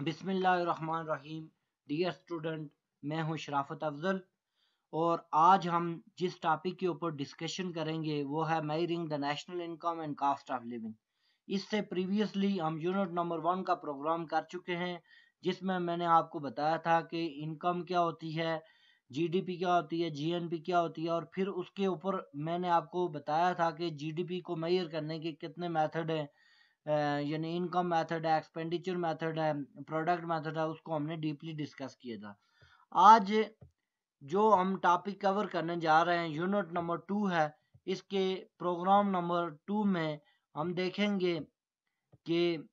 बिस्मिल्लाहिर्रहमानिर्रहीम। Dear student मैं हूँ शराफत अफजल और आज हम जिस टॉपिक के ऊपर डिस्कशन करेंगे, वो है measuring the national income and cost of living इससे प्रीवियसली हम यूनिट नंबर वन का प्रोग्राम कर चुके हैं, जिसमें मैंने आपको बताया था कि इनकम क्या होती है जीडीपी क्या होती है जीएनपी क्या होती है और फिर उसके ऊपर मैंने आपको बताया था कि जीडीपी को मेयर करने के कितने मेथड हैं। यानी इनकम मेथड है, एक्सपेंडिचर मेथड है, प्रोडक्ट मेथड है, उसको हमने डीपली डिस्कस किया था। आज जो हम टॉपिक कवर करने जा रहे हैं, यूनिट नंबर टू है, इसके प्रोग्राम नंबर टू में हम देखेंगे कि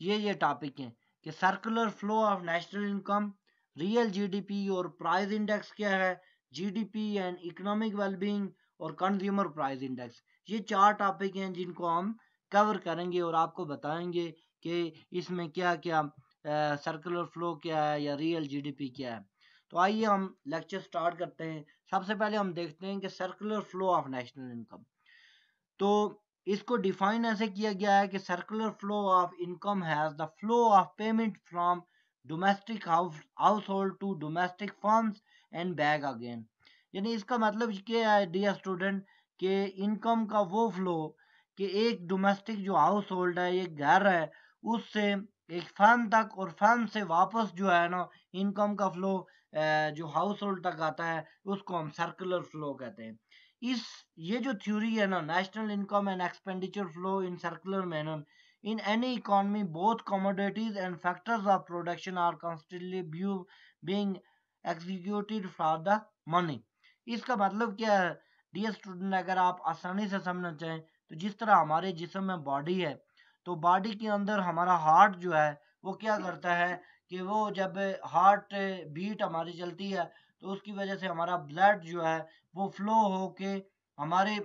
ये ये टॉपिक हैं कि circular flow of national income, real GDP और प्राइस इंडेक्स क्या है, जीडीपी एंड इकोनॉमिक वेलबींग और कंज्यूमर प्राइस इंडेक्स। ये चार टॉपिक हैं जिनको हम कवर करेंगे और आपको बताएँगे कि इसमें क्या क्या सर्कुलर फ्लो क्या है या रियल जीडीपी क्या है। तो आइए हम लेक्चर स्टार्ट करते हैं। सबसे पहले हम देखते हैं कि circular flow of national income तो इसको डिफाइन ऐसे किया गया है कि circular flow of income has the flow of payment from domestic household to domestic firms and back again यानी इसका मतलब क्या है डियर स्टूडेंट कि इनकम का वो फ्लो कि एक डोमेस्टिक जो हाउस होल्ड है, एक घर है, उससे एक फर्म तक और फर्म से वापस जो है ना इनकम का फ्लो जो हाउस होल्ड तक आता है, उसको हम सर्कुलर फ्लो कहते हैं। इस, ये जो थ्योरी है ना national income and expenditure flow in circular manner in any economy both commodities and factors of production are constantly view being executed for the money इसका मतलब क्या है? डियर स्टूडेंट अगर आप आसानी से समझना चाहें तो जिस तरह हमारे जिसम में बॉडी है तो बॉडी के अंदर हमारा हार्ट जो है, वो क्या करता है कि वो जब हार्ट बीट हमारी चलती है तो उसकी वजह से हमारा ब्लड जो है, वो फ्लो हो के हमारे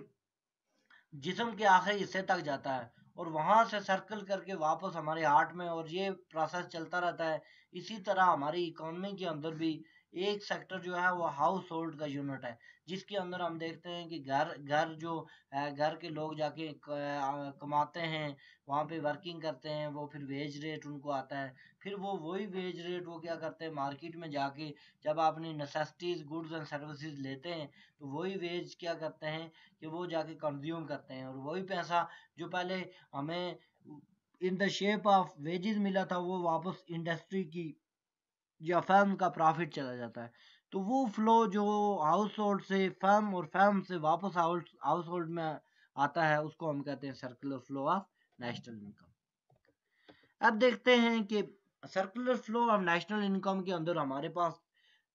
जिसम के आखिरी हिस्से तक जाता है और वहाँ से सर्कल करके वापस हमारे हार्ट में और ये प्रोसेस चलता रहता है। इसी तरह हमारी इकोनॉमी के अंदर भी एक सेक्टर जो है वो हाउस होल्ड का यूनिट है, जिसके अंदर हम देखते हैं कि घर घर जो घर के लोग जाके कमाते हैं, वहाँ पे वर्किंग करते हैं, वो फिर वेज रेट उनको आता है। फिर वो वही वेज रेट वो क्या करते हैं मार्केट में जाके जब अपनी नेसेसिटीज गुड्स एंड सर्विसेज़ लेते हैं तो वही वेज क्या करते हैं कि वो जाके कंज्यूम करते हैं। और वही पैसा जो पहले हमें, in the shape of wages मिला था, वो वापस इंडस्ट्री की या फर्म का प्रॉफिट चला जाता है। तो वो फ्लो जो हाउस होल्ड से फर्म और फर्म से वापस हाउस होल्ड में आता है, उसको हम कहते हैं circular flow of national income अब देखते हैं कि circular flow of national income के अंदर हमारे पास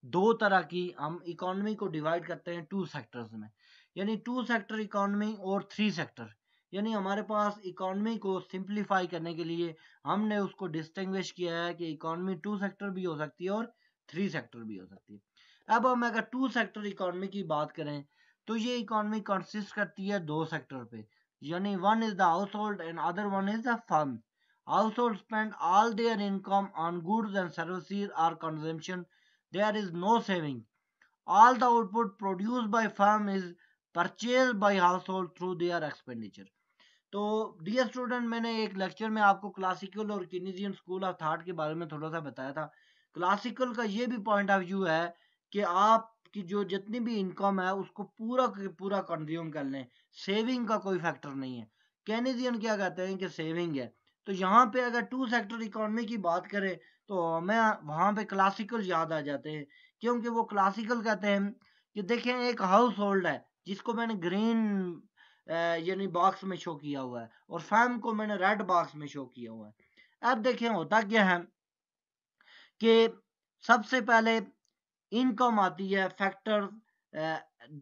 दो तरह की हम इकोनॉमी को डिवाइड करते हैं टू सेक्टर्स में। यानी टू सेक्टर इकोनॉमी और थ्री सेक्टर यानी हमारे पास इकोनॉमी को सिंप्लीफाई करने के लिए हमने उसको डिस्टिंग्विश किया है कि इकोनॉमी टू सेक्टर भी हो सकती है और थ्री सेक्टर भी हो सकती है। अब हम अगर टू सेक्टर इकोनॉमी की बात करें तो ये इकोनॉमी कंसिस्ट करती है दो सेक्टर पे। यानी one is the household and other one is the firm household spend all their income on goods and services or consumption there is no saving all the output produced by firm is purchased by household through their expenditure तो dear student मैंने एक lecture में आपको classical और किनीजियन school of that के बारे में थोड़ा सा बताया था। क्लासिकल का ये भी पॉइंट ऑफ़ व्यू है कि आपकी जो जितनी भी इनकम है, उसको पूरा पूरा कंज्यूम कर लें। सेविंग का कोई फैक्टर नहीं है। कैनेजियन क्या कहते हैं कि सेविंग है? तो यहाँ पे अगर टू सेक्टर इकोनॉमी की बात करें तो हमें वहाँ पे क्लासिकल याद आ जाते हैं। क्योंकि वो क्लासिकल कहते हैं कि देखें, एक हाउस होल्ड है, जिसको मैंने ग्रीन यानी बॉक्स में शो किया हुआ है। और फैम को मैंने रेड बॉक्स में शो किया हुआ है। अब देखें होता क्या है कि सबसे पहले इनकम आती है फैक्टर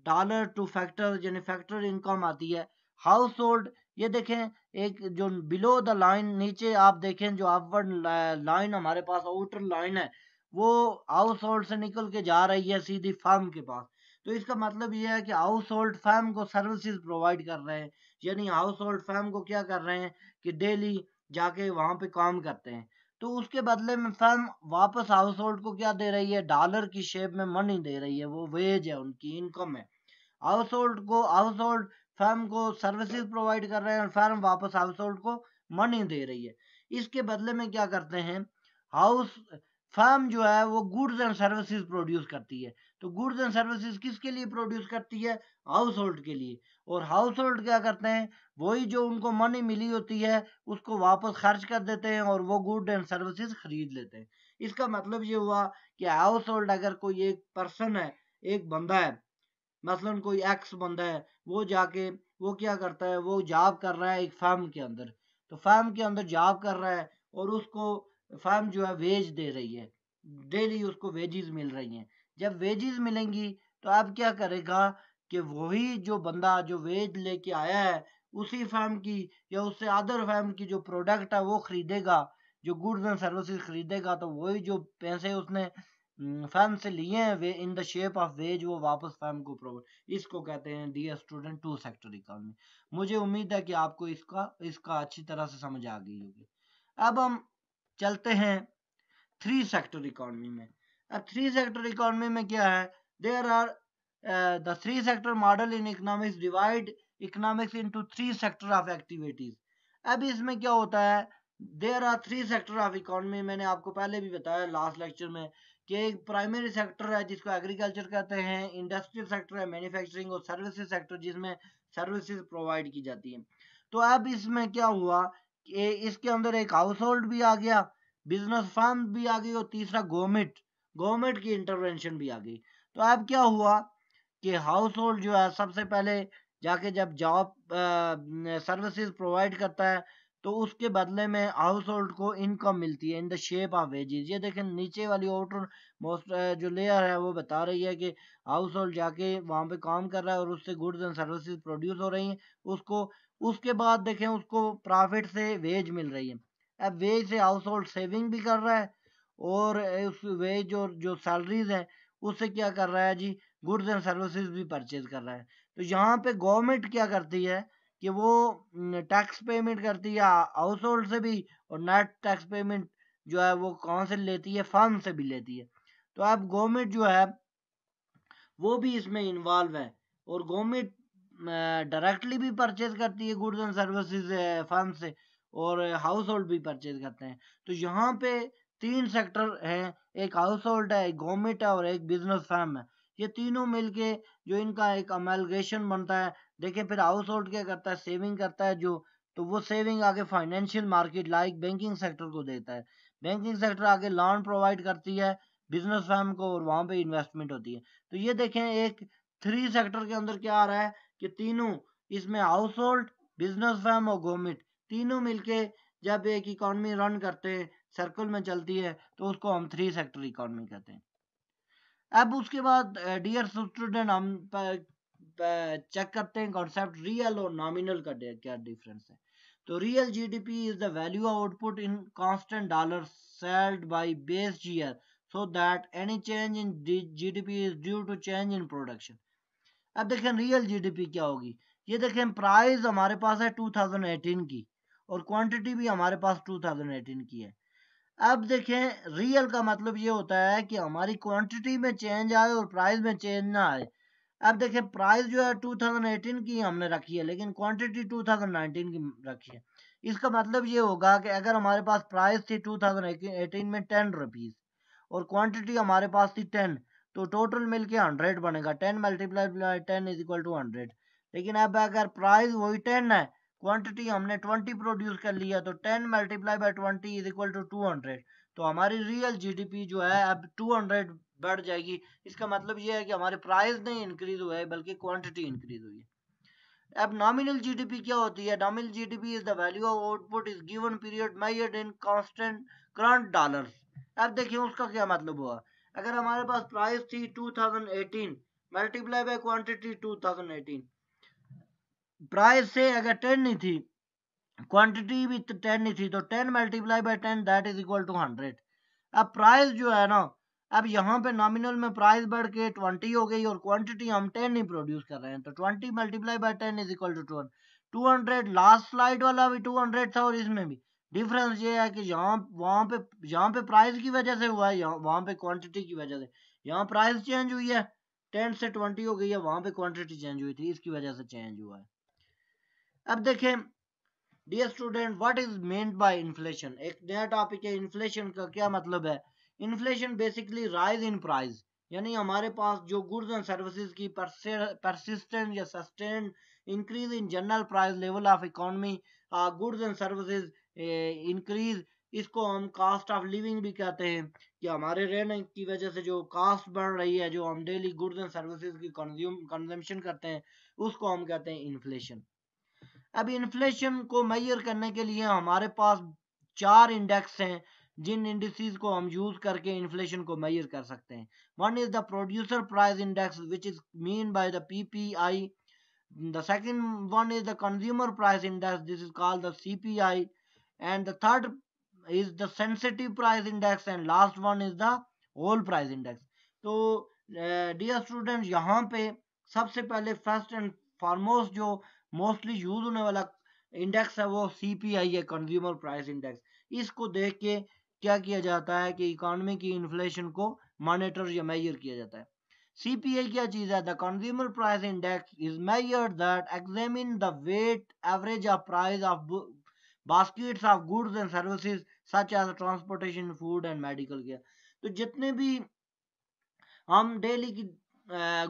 डॉलर टू फैक्टर यानी फैक्टर इनकम आती है। हाउस होल्ड ये देखें, एक जो बिलो द लाइन नीचे आप देखें, जो अपवर्ड लाइन हमारे पास आउटर लाइन है, वो हाउस होल्ड से निकल के जा रही है, सीधी फार्म के पास। तो इसका मतलब ये है कि हाउस होल्ड फैम को सर्विसेज़ प्रोवाइड कर रहे हैं। यानी हाउस होल्ड फैम को क्या कर रहे हैं कि डेली जाके वहाँ पे काम करते हैं। तो उसके बदले में फर्म वापस हाउस होल्ड को क्या दे रही है? डॉलर की शेप में मनी दे रही है। वो वेज है, उनकी इनकम है। हाउस होल्ड को हाउस होल्ड फर्म को सर्विसेज़ प्रोवाइड कर रहे हैं और फर्म वापस हाउस होल्ड को मनी दे रही है। इसके बदले में क्या करते हैं? हाउस फर्म जो है वो गुड्स एंड सर्विसेज़ प्रोड्यूस करती है। तो गुड्स एंड सर्विसेज़ किसके लिए प्रोड्यूस करती है? हाउस होल्ड के लिए। और हाउस होल्ड क्या करते हैं? वही जो उनको मनी मिली होती है, उसको वापस खर्च कर देते हैं और वो गुड एंड सर्विसेज़ खरीद लेते हैं। इसका मतलब ये हुआ कि हाउस होल्ड अगर कोई एक पर्सन है, एक बंदा है, मसलन कोई एक्स बंदा है, वो जाके, वो क्या करता है? वो जॉब कर रहा है एक फार्म के अंदर। तो फार्म के अंदर जॉब कर रहा है और उसको फार्म जो है वेज दे रही है। डेली उसको वेजेस मिल रही हैं। जब वेजेस मिलेंगी तो अब क्या करेगा कि वही जो बंदा जो वेज लेके आया है, उसी फार्म की या उससे अदर फार्म की जो प्रोडक्ट है, वो खरीदेगा, जो गुड्स एंड सर्विसेज़ खरीदेगा तो वही जो पैसे उसने फर्म से लिए हैं, वे in the shape of wage वो वापस फर्म को प्रोवाइड इसको कहते हैं dear student two sector economy मुझे उम्मीद है कि आपको इसका इसका अच्छी तरह से समझ आ गई होगी। अब हम चलते हैं थ्री सेक्टर इकोनॉमी में। अब थ्री सेक्टर इकोनॉमी में क्या है? There are the three sector model in economics divide economics into three sector of activities अब इसमें क्या होता है? There are three sector of economy मैंने आपको पहले भी बताया लास्ट लेक्चर में कि एक प्राइमरी सेक्टर है जिसको एग्रीकल्चर कहते हैं इंडस्ट्रियल सेक्टर है मैन्युफैक्चरिंग और सर्विसेज़ सेक्टर जिसमें सर्विसेज़ प्रोवाइड की जाती है। तो अब इसमें क्या हुआ? कि इसके अंदर एक हाउस होल्ड भी आ गया बिज़नेस फार्म भी आ गई और तीसरा गवर्नमेंट गवर्नमेंट की इंटरवेंशन भी आ गई। तो अब क्या हुआ कि हाउस होल्ड जो है, सबसे पहले जाके जब जॉब सर्विसेज़ प्रोवाइड करता है तो उसके बदले में हाउस होल्ड को इनकम मिलती है in the shape of wages ये देखें, नीचे वाली आउटर मोस्ट जो लेयर है, वो बता रही है कि हाउस होल्ड जाके वहाँ पे काम कर रहा है और उससे गुड्स एंड सर्विसेज़ प्रोड्यूस हो रही हैं। उसको, उसके बाद देखें, उसको प्रॉफिट से वेज मिल रही है। अब वेज से हाउस होल्ड सेविंग भी कर रहा है और उस वेज और जो सैलरीज है, उससे क्या कर रहा है जी? गुड्स एंड सर्विसेज़ भी परचेज कर रहा है। तो यहाँ पे गवर्नमेंट क्या करती है कि वो टैक्स पेमेंट करती है हाउस होल्ड से भी, और नेट टैक्स पेमेंट जो है वो कौन से लेती है फर्म से भी लेती है। तो अब गवर्नमेंट जो है, वो भी इसमें इन्वॉल्व है, और गवर्नमेंट डायरेक्टली भी परचेज करती है गुड्स एंड सर्विसेज़ फर्म से, और हाउस होल्ड भी परचेज करते हैं। तो यहाँ पे तीन सेक्टर हैं, एक हाउस होल्ड है, एक गवर्नमेंट है और एक बिज़नेस फर्म है। ये तीनों मिलके जो इनका एक अमेलगेशन बनता है देखिए फिर हाउस होल्ड क्या करता है सेविंग करता है जो तो वो सेविंग आगे financial market like banking sector को देता है। बैंकिंग सेक्टर आगे लोन प्रोवाइड करती है बिज़नेस फर्म को और वहाँ पे इन्वेस्टमेंट होती है। तो ये देखें एक थ्री सेक्टर के अंदर क्या आ रहा है कि तीनों, इसमें हाउस होल्ड बिज़नेस फर्म और गवर्नमेंट तीनों मिलके जब एक इकोनॉमी रन करते हैं सर्कल में चलती है तो उसको हम थ्री सेक्टर इकोनॉमी कहते हैं। अब उसके बाद डियर स्टूडेंट हम चेक करते हैं कॉन्सेप्ट रियल और नॉमिनल का क्या डिफरेंस है। तो real GDP is the value output in constant dollar sold by base year so that any change in GDP is due to change in production अब देखें रियल जीडीपी क्या होगी। ये देखें प्राइस हमारे पास है 2018 की, और क्वांटिटी भी हमारे पास 2018 की है। अब देखें रियल का मतलब ये होता है कि हमारी क्वांटिटी में चेंज आए और प्राइस में चेंज ना आए। अब देखें प्राइस जो है 2018 की हमने रखी है, लेकिन क्वांटिटी 2019 की रखी है। इसका मतलब ये होगा कि अगर हमारे पास प्राइस थी 2018 में टेन रुपीज़ और क्वांटिटी हमारे पास थी टेन तो टोटल मिलके हंड्रेड बनेगा। Ten multiply ten is equal to hundred लेकिन अब अगर प्राइस वही टेन है क्वांटिटी हमने ट्वेंटी प्रोड्यूस कर लिया तो ten multiply by twenty is equal to two तो हमारी रियल जीडीपी जो है, अब टू हंड्रेड बढ़ जाएगी। इसका मतलब ये है कि हमारे प्राइस नहीं इंक्रीज हुआ है बल्कि क्वांटिटी इंक्रीज हुई। है अब नॉमिनल जीडीपी क्या होती है? Nominal GDP is the value of output is given period measured in constant current dollars अब देखिए उसका क्या मतलब हुआ? अगर हमारे पास प्राइस थी 2018 मल्टीप्लाई बाय क्वांटिटी 2018 प्राइस से अगर टेन नहीं थी क्वांटिटी भी टेन नहीं थी तो ten multiply by ten that is equal to hundred अब प्राइस जो है ना, अब यहाँ पे नॉमिनल में प्राइस बढ़ के ट्वेंटी हो गई और क्वांटिटी हम टेन ही प्रोड्यूस कर रहे हैं तो twenty multiply by ten is equal to two two hundred last slide वाला भी टू हंड्रेड था और इसमें भी। डिफरेंस ये है कि यहाँ, वहाँ पे, यहाँ पे प्राइस की वजह से हुआ है वहाँ पे क्वांटिटी की वजह से। यहाँ प्राइस चेंज हुई है टेन से ट्वेंटी हो गई है, वहाँ पे क्वांटिटी चेंज हुई थी, इसकी वजह से चेंज हुआ है। अब देखें dear student what is meant by inflation एक नया टॉपिक है इन्फ्लेशन का क्या मतलब है? Inflation basically rise in price यानी हमारे पास जो गुड्स एंड सर्विसेज़ की परसिस्टेंट या sustain increase in general price level of economy goods and services increase इसको हम कास्ट ऑफ़ लिविंग भी कहते हैं। कि हमारे रहने की वजह से जो कास्ट बढ़ रही है, जो हम डेली गुड्स एंड सर्विसेज़ की कंज्यूम कंजम्पशन करते हैं, उसको हम कहते हैं इन्फ्लेशन अब इन्फ्लेशन को मैयर करने के लिए हमारे पास चार इंडेक्स हैं, जिन इंडिसेस को हम यूज़ करके इन्फ्लेशन को मैयर कर सकते हैं। One is the producer price index which is mean by the PPI the second one is the consumer price index, this is called the cpi and the third is the sensitive price index, and last one is the whole price index. तो dear student यहाँ पे सबसे पहले first and foremost जो mostly use होने वाला index है वो सी पी आई है कंज्यूमर प्राइस इंडेक्स इसको देख के क्या किया जाता है कि इकोनॉमी की इन्फ्लेशन को मॉनिटर या मेजर किया जाता है। CPI क्या चीज़ है? The consumer price index is measured that examine the weight average of price of baskets of goods and services such as transportation, food and medical care तो जितने भी हम डेली की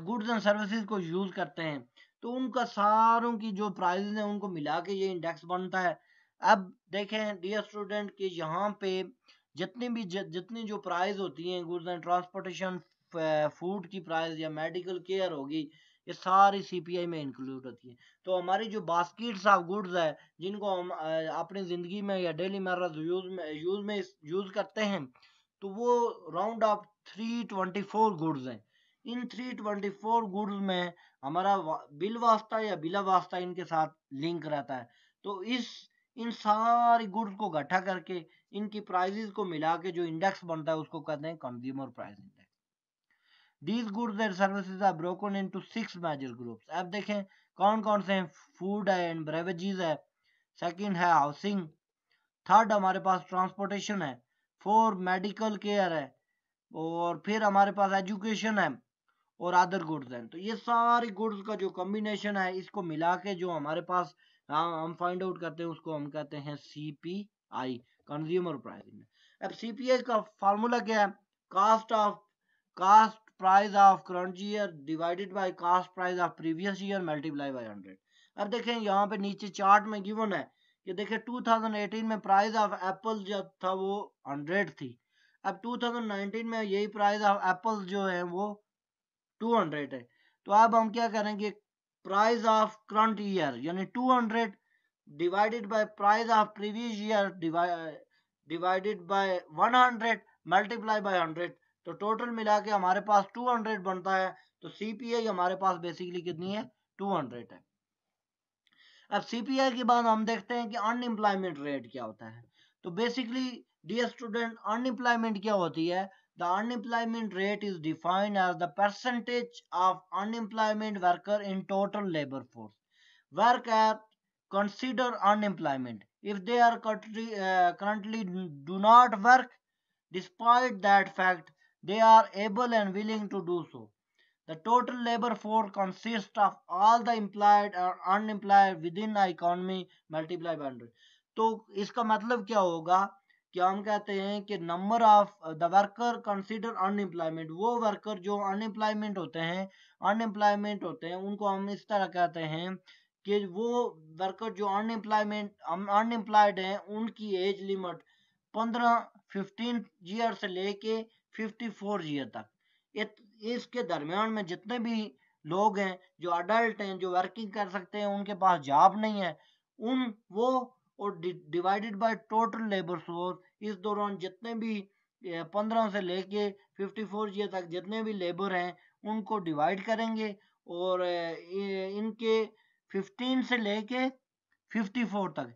गुड्स एंड सर्विसेज़ को use करते हैं तो उनका सारों की जो प्राइस है, उनको मिला के ये इंडेक्स बनता है। अब देखें डियर स्टूडेंट कि यहाँ पे जितनी भी जितनी जो प्राइस होती हैं गुड्स एंड ट्रांसपोर्टेशन फ़ूड की प्राइस या मेडिकल केयर होगी, ये सारी सीपीआई में इंक्लूड होती है। तो हमारी जो बास्केट्स ऑफ़ गुड्स है, जिनको हम अपनी ज़िंदगी में या डेली मर्रा यूज़ में यूज़ में यूज़ करते हैं तो वो round of three twenty four goods हैं। इन थ्री ट्वेंटी फोर गुड्स में हमारा बिल वास्ता या बिला वास्ता इनके साथ लिंक रहता है। तो इस, इन सारी गुड्स को इकट्ठा करके इनकी प्राइजेस को मिला के जो इंडेक्स बनता है उसको कहते हैं consumer price index. These goods and services are broken into six major groups. अब देखें कौन कौन से हैं? फ़ूड है एंड ब्रेवेजेस है। सेकंड है हाउसिंग। थर्ड हमारे पास ट्रांसपोर्टेशन है। फोर मेडिकल केयर है। और फिर हमारे पास एजुकेशन है। और अदर गुड्स हैं तो ये सारी गुड्स का जो कॉम्बिनेशन है, इसको मिला के जो हमारे पास हम फाइंड आउट करते हैं, उसको हम कहते हैं C P I consumer price अब सी पी आई का फार्मूला क्या है? Cost of cost price of current year divided by cost price of previous year multiply by 100 अब देखें, यहाँ पे नीचे चार्ट में गिवन है कि देखें 2018 में प्राइस ऑफ़ एप्पल जब था वो 100 थी। अब 2019 में यही प्राइस ऑफ़ एप्पल जो है वो 200 है। तो अब हम क्या करेंगे? प्राइस ऑफ़ करंट ईयर यानी 200 divided by price of previous year divided by 100 multiply by 100 तो टोटल मिला के हमारे पास 200 बनता है तो सीपीआई हमारे पास बेसिकली कितनी है? 200 है। अब सीपीआई के बाद हम देखते हैं कि अनएम्प्लॉयमेंट रेट क्या होता है। तो बेसिकली डियर स्टूडेंट अनएम्प्लॉयमेंट क्या होती है? The unemployment rate is defined as the percentage of unemployment worker in total labour force work at consider unemployment if they are currently, uh, currently do not work despite that fact they are able and willing to do so. The total labor force consists of all the employed or unemployed within the economy multiplied by 100. तो इसका मतलब क्या होगा कि हम कहते हैं कि number of the worker consider unemployment वो वर्कर जो अनएम्प्लॉयमेंट होते हैं अनएम्प्लॉयमेंट होते हैं, उनको हम इस तरह कहते हैं कि वो वर्कर जो अनएम्प्लॉयमेंट अनएम्प्लॉयड हैं, उनकी एज लिमिट पंद्रह फिफ्टीन ईयर से लेके फिफ्टी फोर ईयर तक इसके दरमियान में जितने भी लोग हैं, जो अडल्ट हैं, जो वर्किंग कर सकते हैं, उनके पास जॉब नहीं है, उन, वो और divided by total labour force इस दौरान जितने भी पंद्रह से लेके फिफ्टी फोर ईयर तक जितने भी लेबर हैं, उनको डिवाइड करेंगे और इनके फिफ्टीन से लेके फिफ्टी फोर तक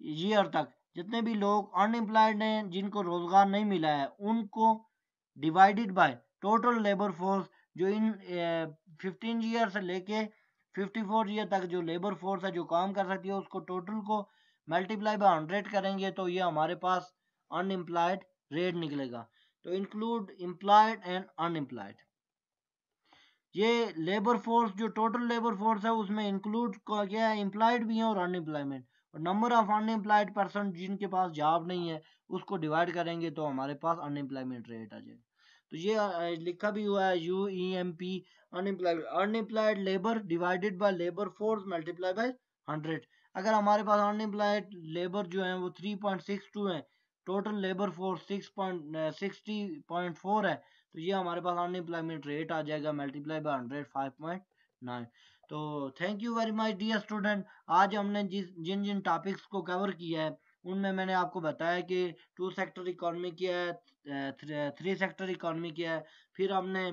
ईयर तक जितने भी लोग अनएम्प्लॉयड हैं, जिनको रोज़गार नहीं मिला है, उनको divided by total labour force जो इन फिफ्टीन ईयर से लेके फिफ्टी फोर ईयर तक जो लेबर फोर्स है, जो काम कर सकती है, उसको टोटल को मल्टीप्लाई बाय हंड्रेड करेंगे तो ये हमारे पास अनएम्प्लॉयड रेट निकलेगा। तो इंक्लूड एम्प्लॉयड एंड अनएम्प्लॉयड ये लेबर फोर्स जो टोटल लेबर फोर्स है, उसमें इंक्लूड क्या है एम्प्लॉयड भी है और अनएम्प्लॉयमेंट और नंबर ऑफ़ अनएम्प्लॉयड पर्सन जिनके पास जॉब नहीं है, उसको डिवाइड करेंगे तो हमारे पास अनएम्प्लॉयमेंट रेट आ जाएगा। तो ये लिखा भी हुआ है U E M P unemployed unemployed labour divided by labour force multiply by hundred अगर हमारे पास अनएम्प्लॉयड लेबर जो है वो थ्री पॉइंट सिक्स टू है total labour force six point sixty point four है तो ये हमारे पास अनएम्प्लॉयमेंट रेट आ जाएगा multiply by hundred five point nine तो thank you very much dear student आज हमने जिस, जिन जिन टॉपिक्स को कवर किया है, उनमें मैंने आपको बताया कि टू सेक्टर इकोनॉमी क्या है थ्री सेक्टर इकोनॉमी क्या है, फिर हमने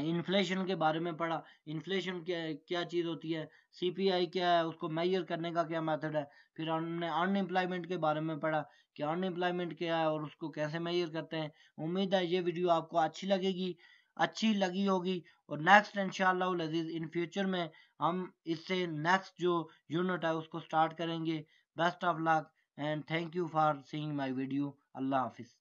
इन्फ्लेशन के बारे में पढ़ा। इन्फ्लेशन क्या क्या चीज़ होती है? सीपीआई क्या है? उसको मैयर करने का क्या मेथड है? फिर हमने अनएम्प्लॉयमेंट के बारे में पढ़ा कि अनएम्प्लॉयमेंट क्या है और उसको कैसे मैयर करते हैं। उम्मीद है ये वीडियो आपको अच्छी लगेगी, अच्छी लगी होगी और नेक्स्ट इंशाल्लाह इन फ्यूचर में हम इससे नेक्स्ट जो यूनिट है उसको स्टार्ट करेंगे। Best of luck and thank you for seeing my video अल्लाह हाफिज़।